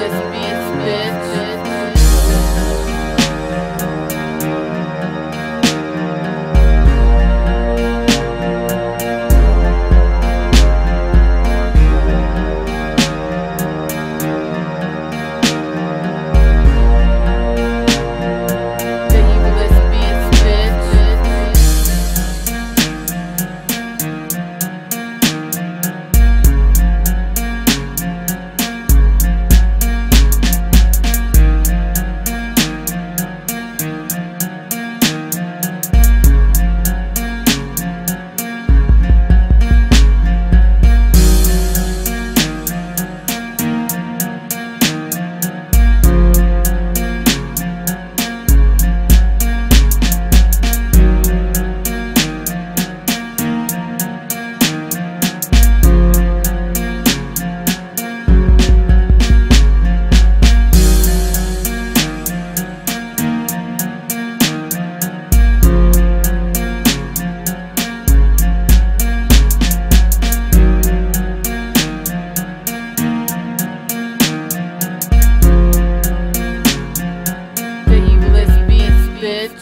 this be.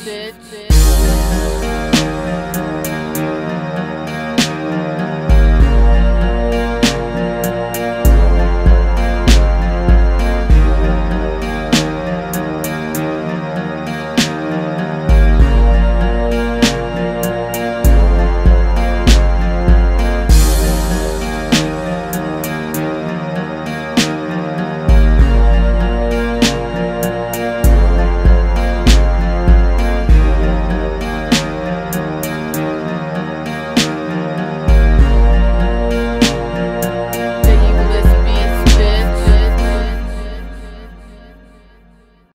bitch.